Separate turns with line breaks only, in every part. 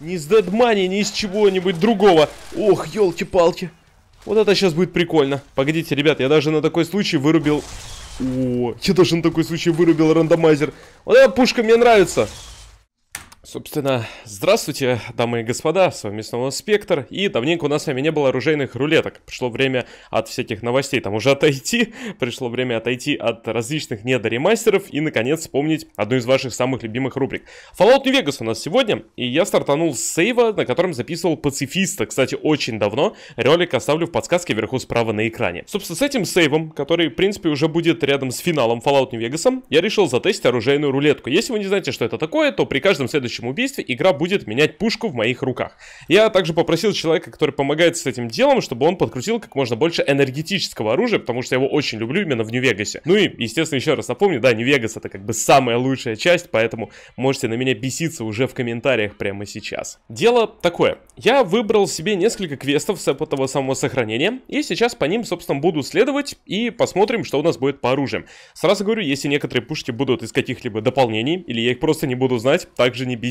Ни из Dead Money, ни из чего-нибудь другого. Ох, елки-палки. Вот это сейчас будет прикольно. Погодите, ребят, я даже на такой случай вырубил... О, я даже на такой случай вырубил рандомайзер. Вот эта пушка мне нравится. Собственно, здравствуйте, дамы и господа, с вами снова Спектр, и давненько у нас с вами не было оружейных рулеток. Пришло время от всяких новостей там уже отойти, пришло время отойти от различных недоремастеров и, наконец, вспомнить одну из ваших самых любимых рубрик. Fallout New Vegas у нас сегодня, и я стартанул с сейва, на котором записывал пацифиста, кстати, очень давно, ролик оставлю в подсказке вверху справа на экране. Собственно, с этим сейвом, который, в принципе, уже будет рядом с финалом Fallout New Vegas, я решил затестить оружейную рулетку. Если вы не знаете, что это такое, то при каждом следующем следующем убийстве игра будет менять пушку в моих руках. Я также попросил человека, который помогает с этим делом, чтобы он подкрутил как можно больше энергетического оружия, потому что я его очень люблю именно в Нью-Вегасе. Ну и, естественно, еще раз напомню, да, Нью-Вегас это как бы самая лучшая часть, поэтому можете на меня беситься уже в комментариях прямо сейчас. Дело такое. Я выбрал себе несколько квестов с этого самого сохранения, и сейчас по ним, собственно, буду следовать и посмотрим, что у нас будет по оружиям. Сразу говорю, если некоторые пушки будут из каких-либо дополнений, или я их просто не буду знать, также не беситесь.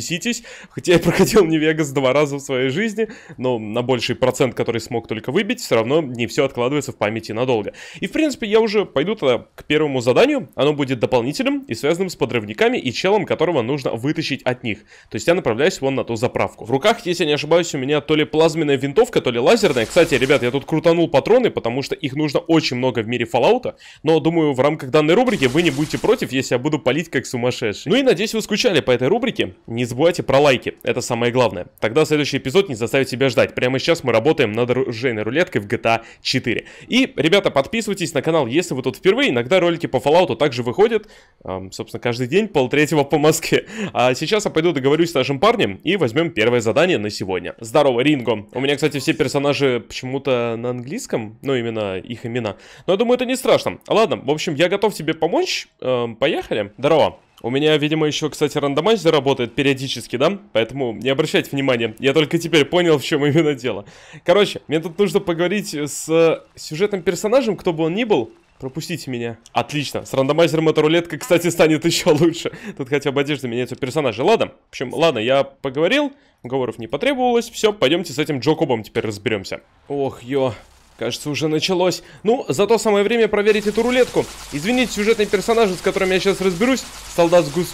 Хотя я проходил не Вегас два раза в своей жизни, но на больший процент, который смог только выбить, все равно не все откладывается в памяти надолго. И в принципе я уже пойду тогда к первому заданию. Оно будет дополнительным и связанным с подрывниками и челом, которого нужно вытащить от них. То есть я направляюсь вон на ту заправку. В руках, если я не ошибаюсь, у меня то ли плазменная винтовка, то ли лазерная. Кстати, ребят, я тут крутанул патроны, потому что их нужно очень много в мире Fallout. Но думаю, в рамках данной рубрики вы не будете против, если я буду палить как сумасшедший. Ну и надеюсь, вы скучали по этой рубрике. Не забывайте про лайки, это самое главное. Тогда следующий эпизод не заставит себя ждать. Прямо сейчас мы работаем над оружейной рулеткой в GTA 4. И, ребята, подписывайтесь на канал, если вы тут впервые. Иногда ролики по Fallout также выходят, эм, собственно, каждый день, полтретьего по Москве. А сейчас я пойду договорюсь с нашим парнем и возьмем первое задание на сегодня. Здорово, Ринго. У меня, кстати, все персонажи почему-то на английском, ну, именно их имена. Но я думаю, это не страшно. Ладно, в общем, я готов тебе помочь. Эм, поехали. Здорово. У меня, видимо, еще, кстати, рандомайзер работает периодически, да? Поэтому не обращайте внимания. Я только теперь понял, в чем именно дело. Короче, мне тут нужно поговорить с сюжетным персонажем, кто бы он ни был. Пропустите меня. Отлично. С рандомайзером эта рулетка, кстати, станет еще лучше. Тут хотя бы одежда меняется персонажа. Ладно. В общем, ладно, я поговорил. Уговоров не потребовалось. Все, пойдемте с этим Джокобом теперь разберемся. Ох, ё. Кажется, уже началось. Ну, зато самое время проверить эту рулетку. Извините, сюжетные персонажи, с которыми я сейчас разберусь. Солдат с Гуд.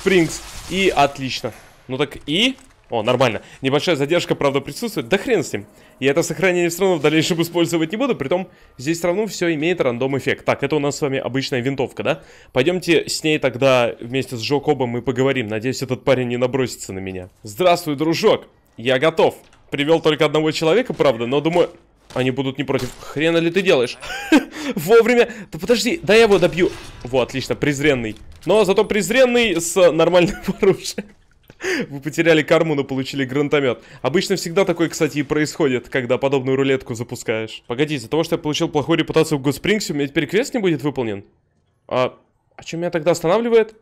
И отлично. Ну так и... О, нормально. Небольшая задержка, правда, присутствует. Да хрен с ним. Я это сохранение все равно в дальнейшем использовать не буду. Притом, здесь все равно все имеет рандом эффект. Так, это у нас с вами обычная винтовка, да? Пойдемте с ней тогда вместе с Джо Кобом мы поговорим. Надеюсь, этот парень не набросится на меня. Здравствуй, дружок. Я готов. Привел только одного человека, правда, но думаю... Они будут не против. Хрена ли ты делаешь? Вовремя. Да подожди, да я его добью. Во, отлично, презренный. Но зато презренный с нормальным оружием. Вы потеряли карму, но получили гранатомет. Обычно всегда такое, кстати, и происходит, когда подобную рулетку запускаешь. Погоди, из-за того, что я получил плохую репутацию в Госпрингсе, у меня теперь квест не будет выполнен? А, а что меня тогда останавливает?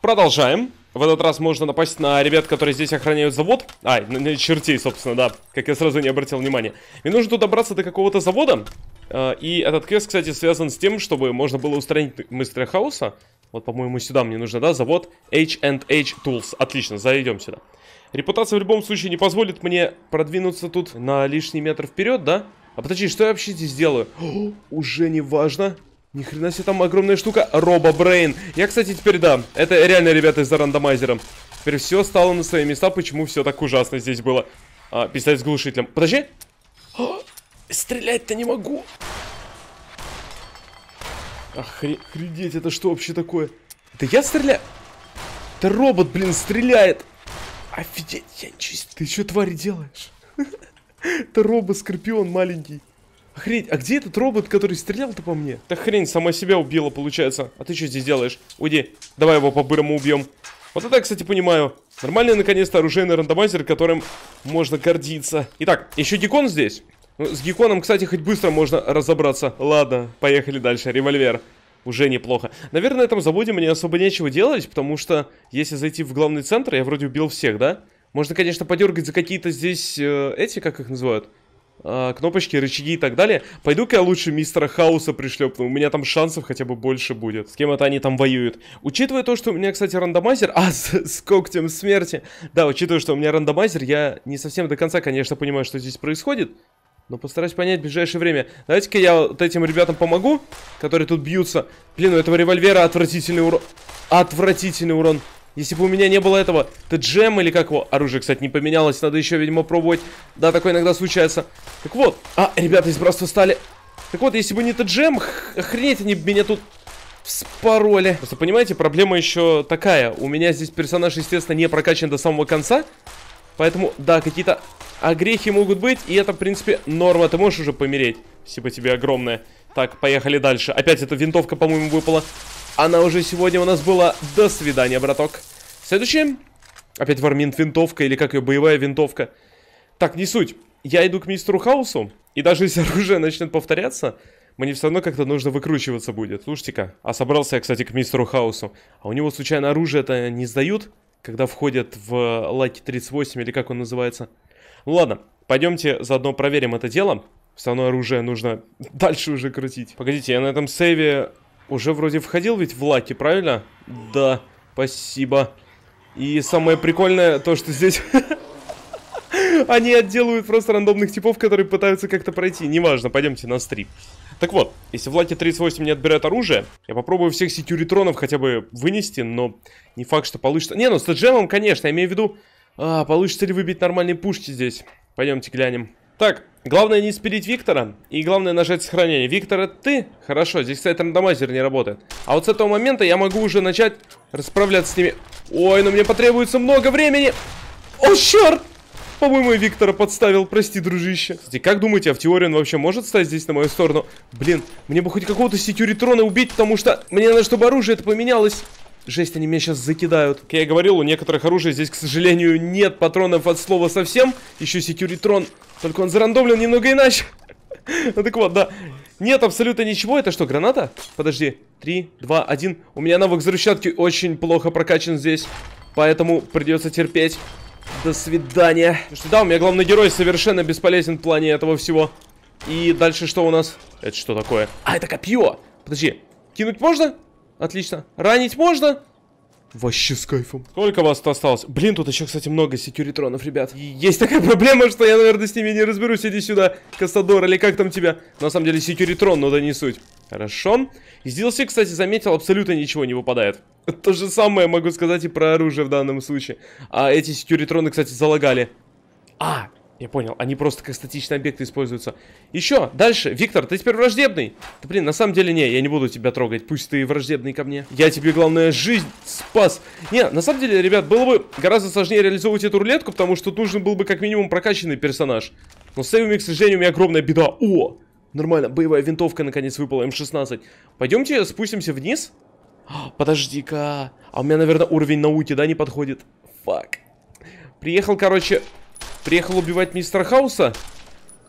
Продолжаем. В этот раз можно напасть на ребят, которые здесь охраняют завод. А, на, чертей, собственно, да. Как я сразу не обратил внимания. Мне нужно тут добраться до какого-то завода. Э, и этот квест, кстати, связан с тем, чтобы можно было устранить мистера Хауса. Вот, по-моему, сюда мне нужно, да? Завод H&H Tools. Отлично, зайдем сюда. Репутация в любом случае не позволит мне продвинуться тут на лишний метр вперед, да? А подожди, что я вообще здесь делаю? О, уже не важно. Ни хрена себе там огромная штука. Робо Брейн. Я, кстати, теперь, да, это реально, ребята, из-за рандомайзера. Теперь все стало на свои места, почему все так ужасно здесь было. А, пистолет с глушителем. Подожди. Стрелять-то не могу. Охренеть, это что вообще такое? Это я стреляю? Это робот, блин, стреляет. Офигеть, я ничего... Ты что, тварь, делаешь? Это робот-скорпион маленький. Охренеть, а где этот робот, который стрелял-то по мне? Да хрень, сама себя убила, получается. А ты что здесь делаешь? Уйди, давай его по-бырому убьем. Вот это я, кстати, понимаю. Нормальный, наконец-то, оружейный рандомайзер, которым можно гордиться. Итак, еще гекон здесь. Ну, с геконом, кстати, хоть быстро можно разобраться. Ладно, поехали дальше. Револьвер. Уже неплохо. Наверное, на этом заводе мне особо нечего делать, потому что если зайти в главный центр, я вроде убил всех, да? Можно, конечно, подергать за какие-то здесь, э, эти, как их называют? А, кнопочки, рычаги и так далее. Пойду-ка я лучше мистера Хауса пришлепну, у меня там шансов хотя бы больше будет. С кем это они там воюют. Учитывая то, что у меня, кстати, рандомайзер... А, с, с когтем смерти. Да, учитывая, что у меня рандомайзер, я не совсем до конца, конечно, понимаю, что здесь происходит. Но постараюсь понять в ближайшее время. Давайте-ка я вот этим ребятам помогу, которые тут бьются. Блин, у этого револьвера отвратительный урон. Отвратительный урон. Если бы у меня не было этого, это джем или как его? Оружие, кстати, не поменялось, надо еще, видимо, пробовать. Да, такое иногда случается. Так вот, а, ребята из братства стали. Так вот, если бы не этот джем, охренеть, они меня тут вспороли. Просто, понимаете, проблема еще такая. У меня здесь персонаж, естественно, не прокачан до самого конца. Поэтому, да, какие-то огрехи могут быть, и это, в принципе, норма. Ты можешь уже помереть. Спасибо тебе огромное. Так, поехали дальше. Опять эта винтовка, по-моему, выпала. Она уже сегодня у нас была. До свидания, браток. Следующее. Опять варминт винтовка, или как ее, боевая винтовка. Так, не суть. Я иду к мистеру Хаусу, и даже если оружие начнет повторяться, мне все равно как-то нужно выкручиваться будет. Слушайте-ка, а собрался я, кстати, к мистеру Хаусу. А у него случайно оружие-то не сдают, когда входят в Лаки 38, или как он называется? Ну ладно, пойдемте заодно проверим это дело. Все равно оружие нужно дальше уже крутить. Погодите, я на этом сейве уже вроде входил ведь в лаки, правильно? Да, спасибо. И самое прикольное то, что здесь... Они отделывают просто рандомных типов, которые пытаются как-то пройти. Неважно, пойдемте на стрип. Так вот, если в лаке 38 не отбирают оружие, я попробую всех секьюритронов хотя бы вынести, но не факт, что получится... Не, ну с джемом, конечно, я имею в виду, а, получится ли выбить нормальные пушки здесь. Пойдемте глянем. Так, главное не спилить Виктора, и главное нажать сохранение. Виктор, это ты? Хорошо, здесь, кстати, рандомайзер не работает. А вот с этого момента я могу уже начать расправляться с ними. Ой, ну мне потребуется много времени. О, черт! По-моему, Виктора подставил, прости, дружище. Кстати, как думаете, а в теории он вообще может стать здесь на мою сторону? Блин, мне бы хоть какого-то секьюритрона убить, потому что мне надо, чтобы оружие это поменялось. Жесть, они меня сейчас закидают. Как я говорил, у некоторых оружий здесь, к сожалению, нет патронов от слова совсем. Еще секьюритрон. Только он зарандомлен немного иначе. Ну так вот, да. Нет абсолютно ничего. Это что, граната? Подожди. Три, два, один. У меня навык взрывчатки очень плохо прокачан здесь. Поэтому придется терпеть. До свидания. Что да, у меня главный герой совершенно бесполезен в плане этого всего. И дальше что у нас? Это что такое? А, это копье. Подожди. Кинуть можно? Отлично. Ранить можно? Вообще с кайфом. Сколько вас тут осталось? Блин, тут еще, кстати, много секьюритронов, ребят. И есть такая проблема, что я, наверное, с ними не разберусь. Иди сюда, Кассадор, или как там тебя? На самом деле, секьюритрон, но да не суть. Хорошо. Из DLC, кстати, заметил, абсолютно ничего не выпадает. То же самое могу сказать и про оружие в данном случае. А эти секьюритроны, кстати, залагали. А, я понял, они просто как статичные объекты используются. Еще, дальше. Виктор, ты теперь враждебный? Да блин, на самом деле не, я не буду тебя трогать. Пусть ты враждебный ко мне. Я тебе, главное, жизнь спас. Не, на самом деле, ребят, было бы гораздо сложнее реализовывать эту рулетку, потому что нужен был бы как минимум прокачанный персонаж. Но с сейвами, к сожалению, у меня огромная беда. О, нормально, боевая винтовка наконец выпала, М16. Пойдемте спустимся вниз. Подожди-ка. А у меня, наверное, уровень науки, да, не подходит? Фак. Приехал, короче, Приехал убивать мистера Хауса.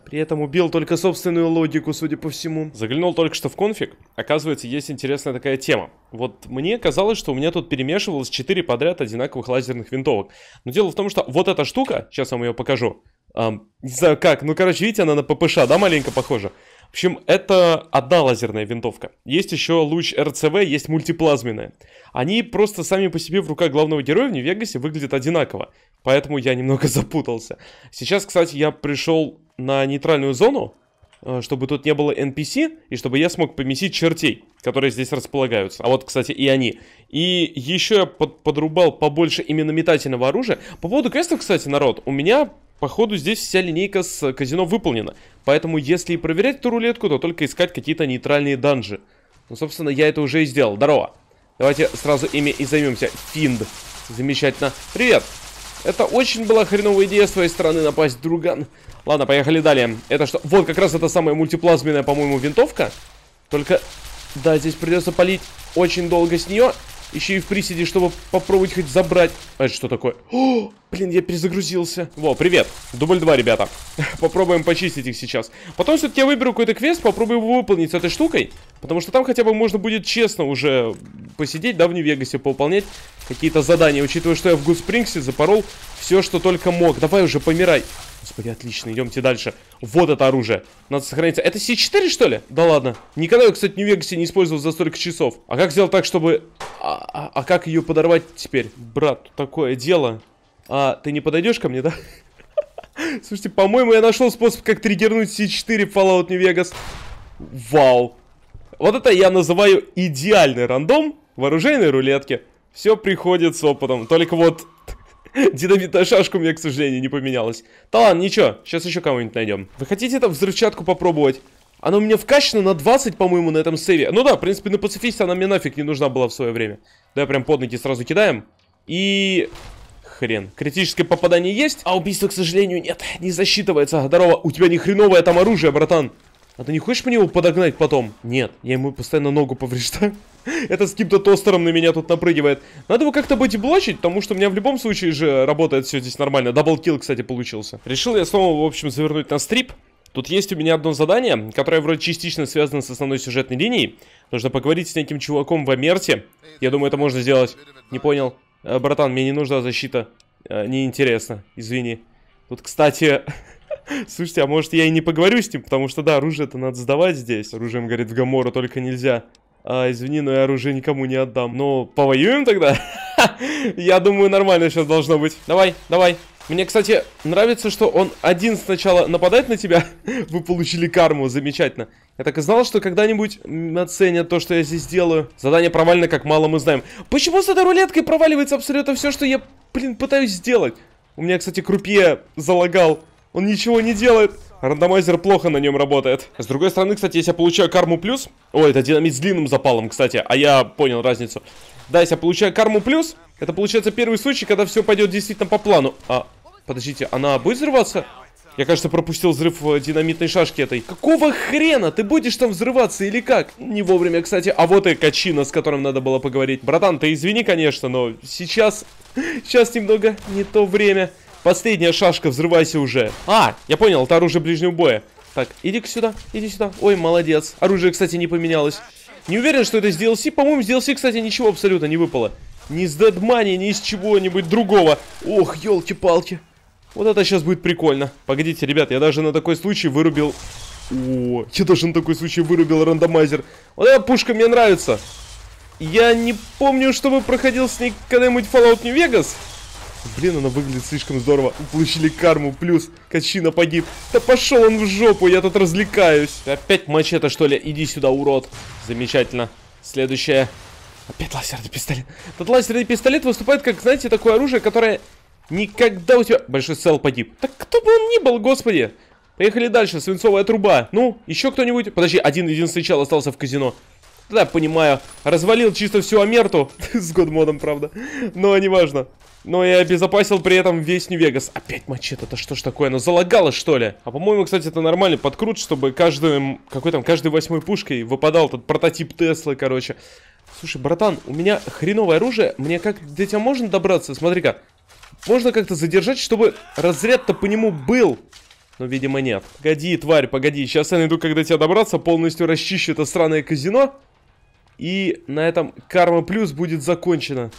При этом убил только собственную логику, судя по всему. Заглянул только что в конфиг. Оказывается, есть интересная такая тема. Вот мне казалось, что у меня тут перемешивалось 4 подряд одинаковых лазерных винтовок. Но дело в том, что вот эта штука, сейчас вам ее покажу. Эм, не знаю как, ну короче, видите, она на ППШ, да, маленько похожа. В общем, это одна лазерная винтовка. Есть еще луч РЦВ, есть мультиплазменная. Они просто сами по себе в руках главного героя в Нью-Вегасе выглядят одинаково. Поэтому я немного запутался. Сейчас, кстати, я пришел на нейтральную зону, э, чтобы тут не было NPC, и чтобы я смог поместить чертей, которые здесь располагаются. А вот, кстати, и они. И еще я под подрубал побольше именно метательного оружия. По поводу квестов, кстати, народ, у меня Походу здесь вся линейка с казино выполнена. Поэтому если и проверять эту рулетку, то только искать какие-то нейтральные данжи. Ну, собственно, я это уже и сделал. Здорово. Давайте сразу ими и займемся. Финд. Замечательно. Привет. Это очень была хреновая идея с твоей стороны напасть, друган. Ладно, поехали далее. Это что? Вот как раз это самая мультиплазменная, по-моему, винтовка. Только, да, здесь придется полить очень долго с нее. Еще и в приседе, чтобы попробовать хоть забрать. А это что такое? О! Блин, я перезагрузился. Во, привет. Дубль 2, ребята. Попробуем почистить их сейчас. Потом все-таки я выберу какой-то квест, попробую его выполнить с этой штукой. Потому что там хотя бы можно будет честно уже посидеть, да, в Нью-Вегасе, поуполнять какие-то задания. Учитывая, что я в Гудспрингсе запорол все, что только мог. Давай уже помирай. Господи, отлично, идемте дальше. Вот это оружие. Надо сохраниться. Это С4, что ли? Да ладно. Никогда я, кстати, в Нью-Вегасе не использовал за столько часов. А как сделать так, чтобы... А, а, а как ее подорвать теперь? Брат, такое дело. А, ты не подойдешь ко мне, да? Слушайте, по-моему, я нашел способ, как триггернуть C4 в Fallout New Vegas. Вау. Вот это я называю идеальный рандом в оружейной рулетке. Все приходит с опытом. Только вот динамитная шашка у меня, к сожалению, не поменялась. Да ладно, ничего. Сейчас еще кого-нибудь найдем. Вы хотите там взрывчатку попробовать? Она у меня вкачана на 20, по-моему, на этом сейве. Ну да, в принципе, на пацифисте она мне нафиг не нужна была в свое время. Да, прям под ноги сразу кидаем. И хрен. Критическое попадание есть, а убийство, к сожалению, нет. Не засчитывается. Здорово, у тебя не хреновое там оружие, братан. А ты не хочешь мне его подогнать потом? Нет, я ему постоянно ногу повреждаю. Это с каким-то тостером на меня тут напрыгивает. Надо его как-то быть блочить, потому что у меня в любом случае же работает все здесь нормально. Даблкил, кстати, получился. Решил я снова, в общем, завернуть на стрип. Тут есть у меня одно задание, которое вроде частично связано с основной сюжетной линией. Нужно поговорить с неким чуваком в Амерте. Я думаю, это можно сделать. Не понял. Э, братан, мне не нужна защита. Э, неинтересно, извини. Тут, кстати... Слушайте, а может я и не поговорю с ним, потому что, да, оружие-то надо сдавать здесь. Оружием, говорит, в Гамору только нельзя. А, извини, но я оружие никому не отдам. Ну, повоюем тогда? я думаю, нормально сейчас должно быть. Давай, давай. Мне, кстати, нравится, что он один сначала нападает на тебя. Вы получили карму, замечательно. Я так и знал, что когда-нибудь оценят то, что я здесь делаю. Задание провально, как мало мы знаем. Почему с этой рулеткой проваливается абсолютно все, что я, блин, пытаюсь сделать? У меня, кстати, крупье залагал. Он ничего не делает. Рандомайзер плохо на нем работает. С другой стороны, кстати, если я получаю карму плюс... О, это динамит с длинным запалом, кстати. А я понял разницу. Да, если я получаю карму плюс, это получается первый случай, когда все пойдет действительно по плану. А, Подождите, она будет взрываться? Я, кажется, пропустил взрыв динамитной шашки этой. Какого хрена? Ты будешь там взрываться или как? Не вовремя, кстати. А вот и качина, с которым надо было поговорить. Братан, ты извини, конечно, но сейчас... Сейчас немного не то время. Последняя шашка, взрывайся уже. А, я понял, это оружие ближнего боя. Так, иди-ка сюда, иди сюда. Ой, молодец. Оружие, кстати, не поменялось. Не уверен, что это с DLC. По-моему, с DLC, кстати, ничего абсолютно не выпало. Ни с Dead Money, ни из чего-нибудь другого. Ох, елки-палки. Вот это сейчас будет прикольно. Погодите, ребят, я даже на такой случай вырубил... О, я даже на такой случай вырубил рандомайзер. Вот эта пушка мне нравится. Я не помню, чтобы проходил с ней когда-нибудь Fallout New Vegas. Блин, она выглядит слишком здорово. Получили карму, плюс Качина погиб. Да пошел он в жопу, я тут развлекаюсь. Опять мачете, что ли? Иди сюда, урод. Замечательно. Следующее. Опять лазерный пистолет. Этот лазерный пистолет выступает как, знаете, такое оружие, которое Никогда у тебя... Большой сел погиб. Так кто бы он ни был, господи. Поехали дальше, свинцовая труба. Ну, еще кто-нибудь? Подожди, один единственный чел остался в казино. Да, понимаю. Развалил чисто всю Амерту. С годмодом, правда. Но не важно. Но я обезопасил при этом весь Нью-Вегас. Опять мачете, это что ж такое? Оно залагало, что ли? А по-моему, кстати, это нормальный подкрут, чтобы каждым... Какой там, каждой восьмой пушкой выпадал этот прототип Теслы, короче. Слушай, братан, у меня хреновое оружие. Мне как до тебя можно добраться? Смотри-ка. Можно как-то задержать, чтобы разряд-то по нему был. Но, видимо, нет. Погоди, тварь, погоди. Сейчас я найду, когда тебя добраться, полностью расчищу это странное казино. И на этом карма плюс будет закончена.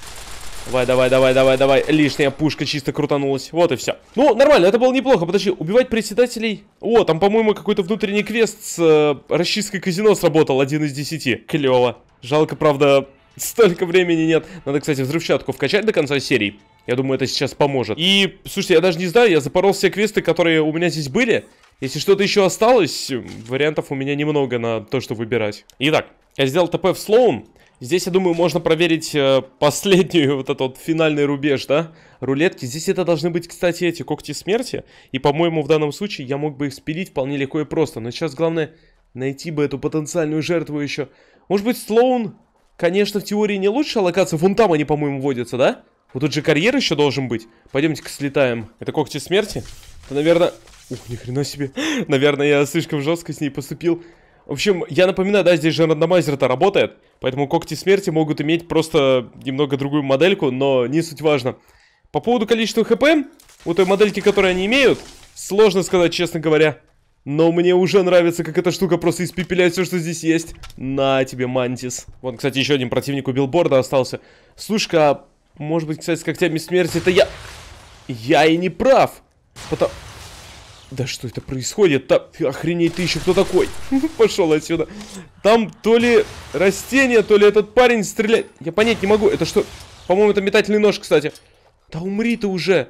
Давай, давай, давай, давай, давай. Лишняя пушка чисто крутанулась. Вот и все. Ну, нормально, это было неплохо. Подожди, убивать председателей... О, там, по-моему, какой-то внутренний квест с э, расчисткой казино сработал. Один из десяти. Клево. Жалко, правда, столько времени нет. Надо, кстати, взрывчатку вкачать до конца серии. Я думаю, это сейчас поможет. И, слушайте, я даже не знаю, я запорол все квесты, которые у меня здесь были. Если что-то еще осталось, вариантов у меня немного на то, что выбирать. Итак, я сделал ТП в Слоун. Здесь, я думаю, можно проверить э, последнюю, вот этот вот финальный рубеж, да? Рулетки. Здесь это должны быть, кстати, эти когти смерти. И, по-моему, в данном случае я мог бы их спилить вполне легко и просто. Но сейчас главное найти бы эту потенциальную жертву еще. Может быть, Слоун, конечно, в теории не лучшая локация. Вон там они, по-моему, водятся, да? Вот тут же карьер еще должен быть. Пойдемте-ка слетаем. Это когти смерти? Это, наверное... Ух, ни хрена себе. наверное, я слишком жестко с ней поступил. В общем, я напоминаю, да, здесь же рандомайзер-то работает. Поэтому когти смерти могут иметь просто немного другую модельку, но не суть важно. По поводу количества хп, у той модельки, которые они имеют, сложно сказать, честно говоря. Но мне уже нравится, как эта штука просто испепеляет все, что здесь есть. На тебе, Мантис. Вон, кстати, еще один противник у билборда остался. Слушай, а может быть, кстати, с когтями смерти это я... Я и не прав. Потому... Да что это происходит? Там, охренеть, ты еще кто такой? Пошел отсюда. Там то ли растение, то ли этот парень стреляет. Я понять не могу. Это что? По-моему, это метательный нож, кстати. Да умри ты уже.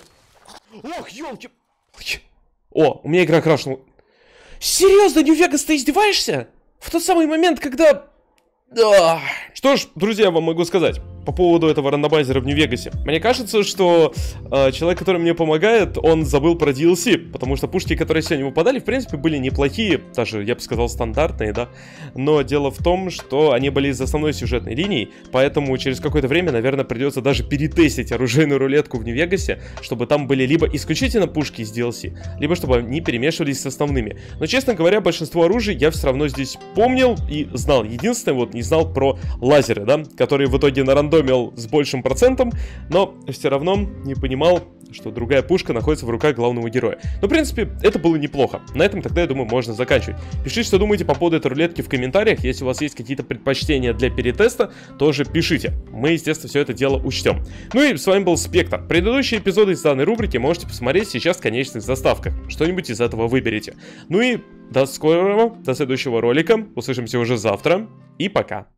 Ох, елки. О, у меня игра крашнула. Серьезно, Нью-Вегас, ты издеваешься? В тот самый момент, когда... Что ж, друзья, вам могу сказать по поводу этого рандомайзера в Нью-Вегасе. Мне кажется, что э, человек, который мне помогает, он забыл про DLC, потому что пушки, которые сегодня выпадали, в принципе, были неплохие, даже, я бы сказал, стандартные, да. Но дело в том, что они были из основной сюжетной линии, поэтому через какое-то время, наверное, придется даже перетестить оружейную рулетку в Нью-Вегасе, чтобы там были либо исключительно пушки из DLC, либо чтобы они перемешивались с основными. Но, честно говоря, большинство оружия я все равно здесь помнил и знал. Единственное, вот, не знал про лазеры, да, которые в итоге на рандом рандомил с большим процентом, но все равно не понимал, что другая пушка находится в руках главного героя. Но, в принципе, это было неплохо. На этом тогда, я думаю, можно заканчивать. Пишите, что думаете по поводу этой рулетки в комментариях. Если у вас есть какие-то предпочтения для перетеста, тоже пишите. Мы, естественно, все это дело учтем. Ну и с вами был Спектр. Предыдущие эпизоды из данной рубрики можете посмотреть сейчас в конечных заставках. Что-нибудь из этого выберите. Ну и до скорого, до следующего ролика. Услышимся уже завтра. И пока.